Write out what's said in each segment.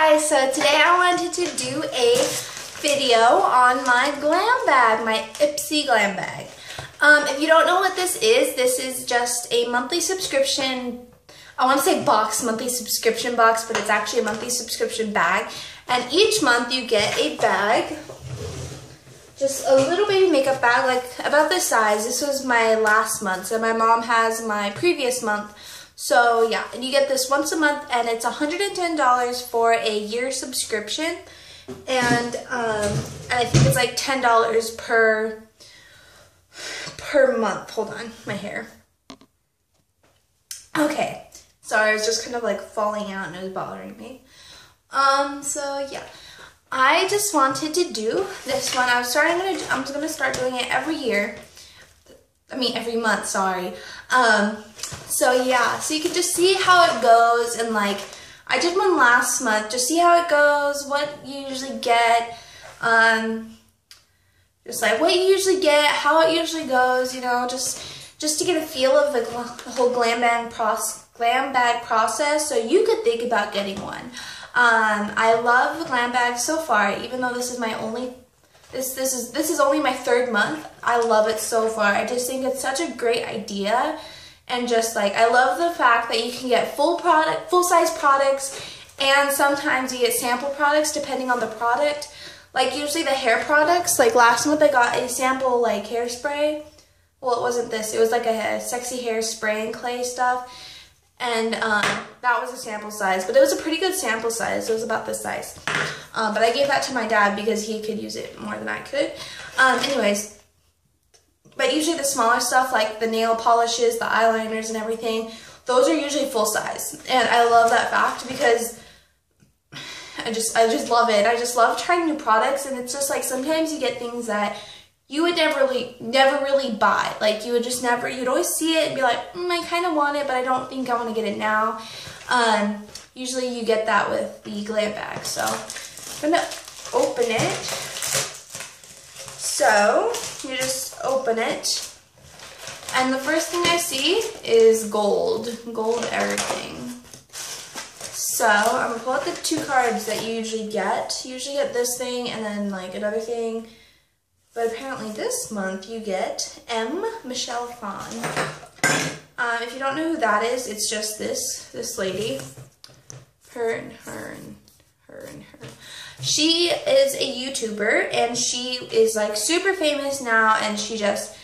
Guys, so today I wanted to do a video on my glam bag, my Ipsy glam bag. Um, if you don't know what this is, this is just a monthly subscription, I want to say box, monthly subscription box, but it's actually a monthly subscription bag. And each month you get a bag, just a little baby makeup bag, like about this size. This was my last month, so my mom has my previous month. So yeah, and you get this once a month and it's $110 for a year subscription. And, um, and I think it's like $10 per, per month. Hold on, my hair. Okay, sorry, I was just kind of like falling out and it was bothering me. Um, so yeah. I just wanted to do this one. I'm starting to, I'm gonna start doing it every year. I mean every month, sorry. Um, so yeah, so you can just see how it goes and like, I did one last month, just see how it goes, what you usually get, um, just like what you usually get, how it usually goes, you know, just just to get a feel of the, the whole glam bag, process, glam bag process so you could think about getting one. Um, I love the glam bag so far, even though this is my only this this is this is only my third month. I love it so far. I just think it's such a great idea and just like I love the fact that you can get full product, full size products, and sometimes you get sample products depending on the product. Like usually the hair products, like last month I got a sample like hairspray. Well, it wasn't this. It was like a sexy hair spray and clay stuff. And um, that was a sample size, but it was a pretty good sample size. It was about this size. Um, but I gave that to my dad because he could use it more than I could. Um, anyways, but usually the smaller stuff like the nail polishes, the eyeliners and everything, those are usually full size. And I love that fact because I just I just love it. I just love trying new products and it's just like sometimes you get things that you would never really never really buy. Like you would just never you'd always see it and be like, mm, I kind of want it, but I don't think I want to get it now. Um, usually you get that with the glam bag. So I'm gonna open it. So you just open it. And the first thing I see is gold. Gold everything. So I'm gonna pull out the two cards that you usually get. You usually get this thing and then like another thing. But apparently this month you get M. Michelle Phan. Um, if you don't know who that is, it's just this, this lady. Her and her and her and her. She is a YouTuber and she is like super famous now and she just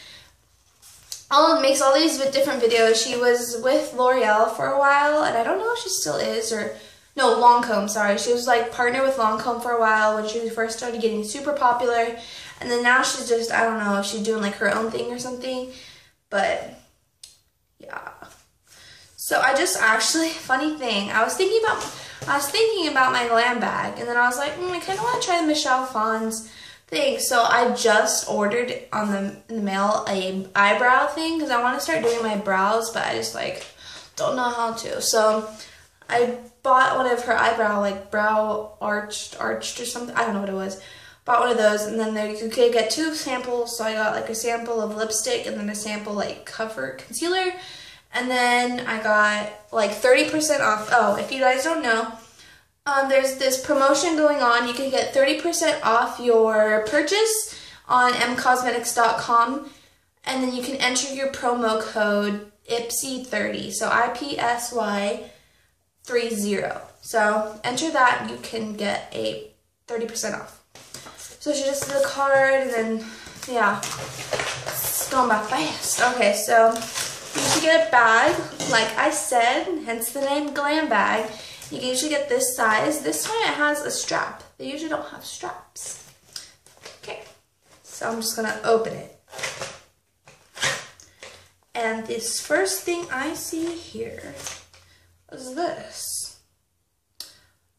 all makes all these with different videos. She was with L'Oreal for a while and I don't know if she still is or no, Lancome, sorry. She was like partner with Lancome for a while when she first started getting super popular. And then now she's just, I don't know, she's doing like her own thing or something. But yeah. So I just actually, funny thing, I was thinking about I was thinking about my glam bag, and then I was like, mm, I kind of want to try the Michelle Phan's thing. So I just ordered on the, the mail a eyebrow thing because I want to start doing my brows, but I just like don't know how to. So I bought one of her eyebrow like brow arched arched or something. I don't know what it was. Bought one of those, and then there you could get two samples. So I got like a sample of lipstick and then a sample like cover concealer. And then I got like 30% off. Oh, if you guys don't know, um, there's this promotion going on. You can get 30% off your purchase on emcosmetics.com. And then you can enter your promo code IPSY30. So I-P-S-Y 30. So enter that you can get a 30% off. So she just did the card and then, yeah, it's going by fast. Okay, so you should get a bag, like I said, hence the name Glam Bag. You can usually get this size. This one, it has a strap. They usually don't have straps. Okay, so I'm just gonna open it. And this first thing I see here is this.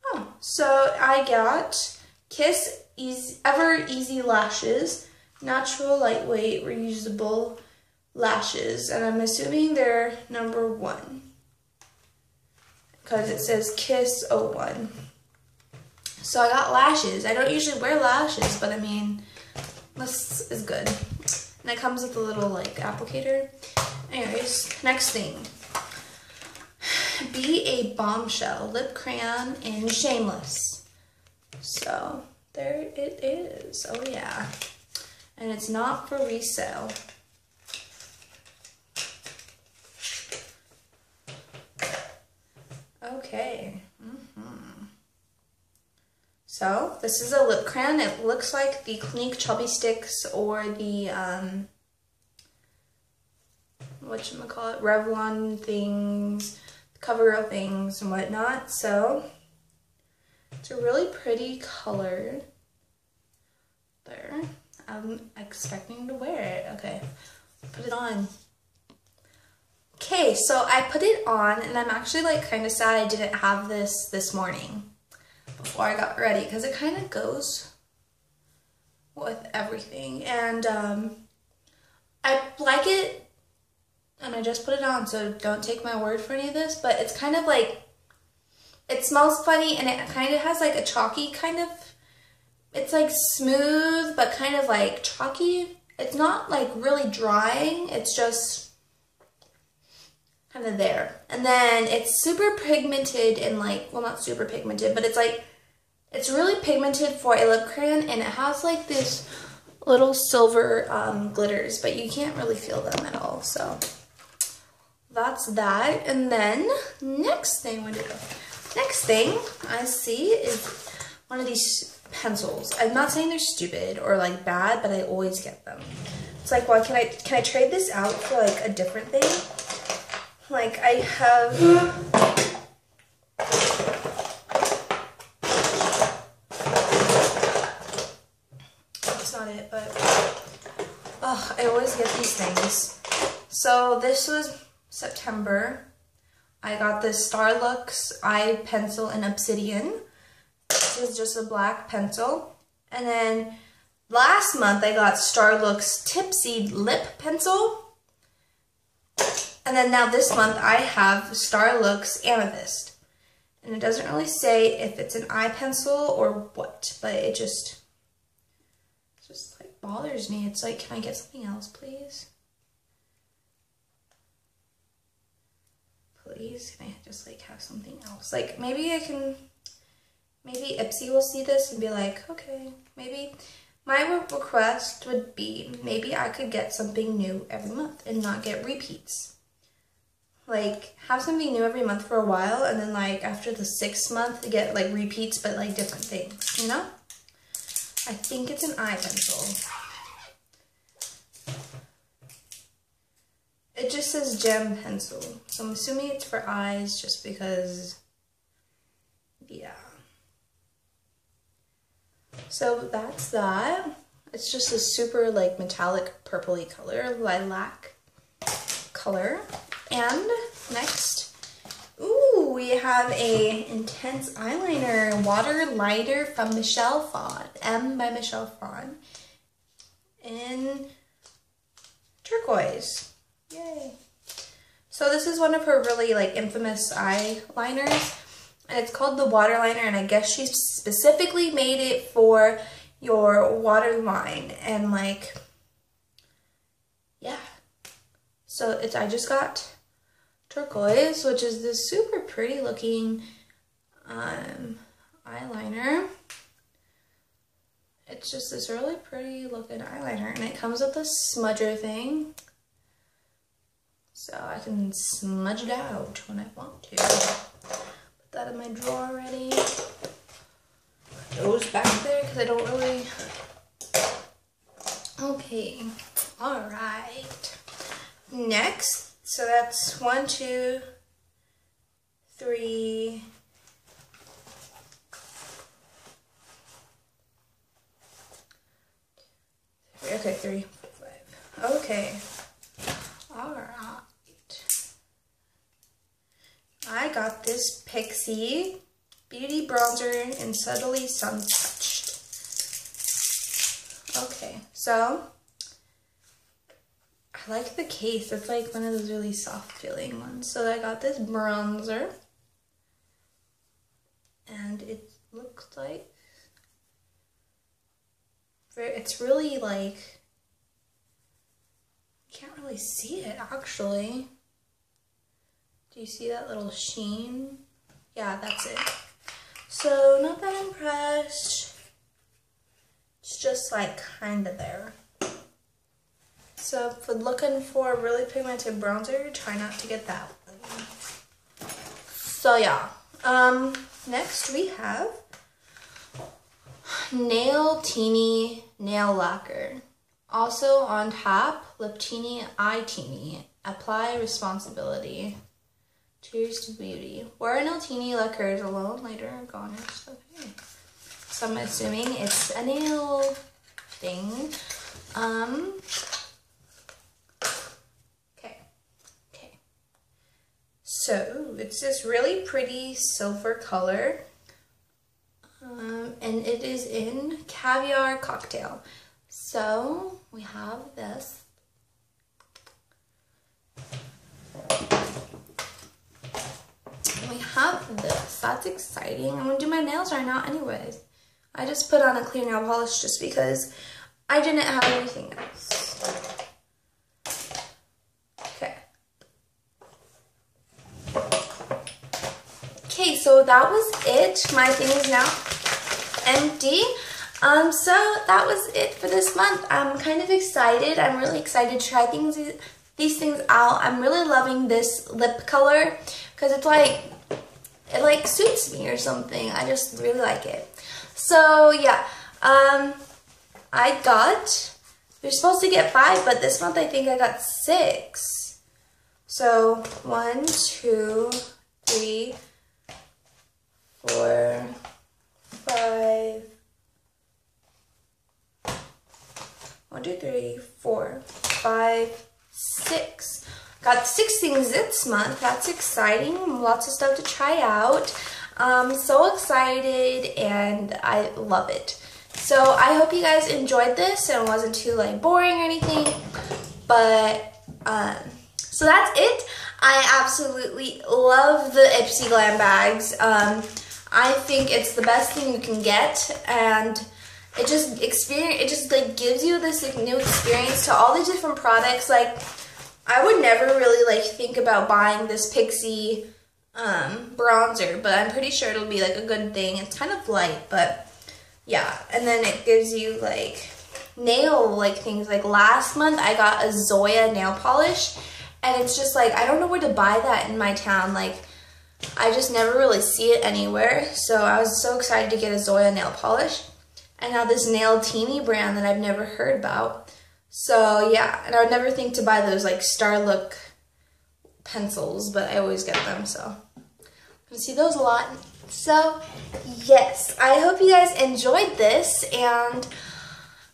Oh, so I got Kiss Easy, Ever Easy Lashes, natural, lightweight, reusable lashes, and I'm assuming they're number one because it says Kiss 01. So I got lashes. I don't usually wear lashes, but I mean, this is good. And it comes with a little like applicator. Anyways, next thing. Be a Bombshell Lip Crayon in Shameless. So there it is. Oh yeah. And it's not for resale. Okay. Mm -hmm. So this is a lip crayon. It looks like the Clinique Chubby Sticks or the um, what you call it, Revlon things, CoverGirl things and whatnot. So it's a really pretty color. There. I'm expecting to wear it. Okay, put it on. Okay, so I put it on and I'm actually like kind of sad I didn't have this this morning before I got ready because it kind of goes with everything and um, I like it and I just put it on so don't take my word for any of this but it's kind of like it smells funny and it kind of has like a chalky kind of it's like smooth but kind of like chalky. It's not like really drying it's just kind of there and then it's super pigmented and like well not super pigmented but it's like it's really pigmented for a lip crayon and it has like this little silver um, glitters but you can't really feel them at all so that's that. And then next thing, what go? Next thing I see is one of these pencils. I'm not saying they're stupid or like bad, but I always get them. It's like, well, can I can I trade this out for like a different thing? Like I have. That's not it, but oh, I always get these things. So this was September, I got this Starlooks eye pencil in Obsidian. This is just a black pencil. And then last month I got Starlooks Tipsy lip pencil. And then now this month I have Starlooks Amethyst. And it doesn't really say if it's an eye pencil or what, but it just, just like bothers me. It's like, can I get something else, please? please? Can I just like have something else? Like maybe I can, maybe Ipsy will see this and be like, okay, maybe my request would be maybe I could get something new every month and not get repeats. Like have something new every month for a while and then like after the sixth month get like repeats but like different things, you know? I think it's an eye pencil. It just says gem pencil. So I'm assuming it's for eyes just because, yeah. So that's that. It's just a super like metallic purpley color, lilac color. And next, ooh, we have a intense eyeliner, waterliner from Michelle Phan, M by Michelle Phan, in turquoise. Yay. So this is one of her really like infamous eyeliners and it's called the waterliner and I guess she specifically made it for your waterline and like yeah. So it's I just got turquoise which is this super pretty looking um, eyeliner. It's just this really pretty looking eyeliner and it comes with a smudger thing. So I can smudge it out when I want to. That in my drawer already. Those back there because I don't really... Okay, all right. Next, so that's one, two, three, Okay, three, five. Okay. All right. I got this Pixi Beauty Bronzer and Subtly Sun Touched. Okay, so I like the case. It's like one of those really soft feeling ones. So I got this bronzer. And it looks like it's really like can't really see it actually Do you see that little sheen? Yeah, that's it. So not that impressed. It's just like kind of there. So for looking for a really pigmented bronzer, try not to get that one. So yeah. Um, next we have Nailtini Nail Lacquer. Also on top, Lip Teeny Eye Teeny. Apply responsibility. Cheers to beauty. Wear an Altini lacquers alone later garnished. Okay. So I'm assuming it's a nail thing. Um. Okay. Okay. So it's this really pretty silver color. Um, and it is in caviar cocktail. So we have this have this. That's exciting. I'm gonna do my nails right now anyways. I just put on a clear nail polish just because I didn't have anything else. Okay. Okay, so that was it. My thing is now empty. Um, so that was it for this month. I'm kind of excited. I'm really excited to try things these things out. I'm really loving this lip color because it's like it like suits me or something. I just really like it. So yeah, um, I got, you're supposed to get five, but this month I think I got six. So one, two, three, four, five, one, two, three, four, five, six. Got six things this month. That's exciting. Lots of stuff to try out. I'm so excited and I love it. So I hope you guys enjoyed this and it wasn't too like boring or anything. But um, so that's it. I absolutely love the Ipsy Glam bags. Um, I think it's the best thing you can get and it just experience it just like gives you this like, new experience to all the different products like I would never really like think about buying this Pixi um, bronzer, but I'm pretty sure it'll be like a good thing. It's kind of light, but yeah. And then it gives you like nail like things. Like last month I got a Zoya nail polish and it's just like, I don't know where to buy that in my town. Like I just never really see it anywhere. So I was so excited to get a Zoya nail polish. And now this Nailtini brand that I've never heard about. So yeah, and I would never think to buy those like Star Look pencils, but I always get them, so I see those a lot. So yes, I hope you guys enjoyed this, and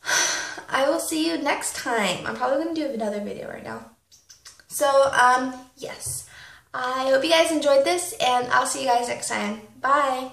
I will see you next time. I'm probably going to do another video right now. So, um, yes. I hope you guys enjoyed this, and I'll see you guys next time. Bye!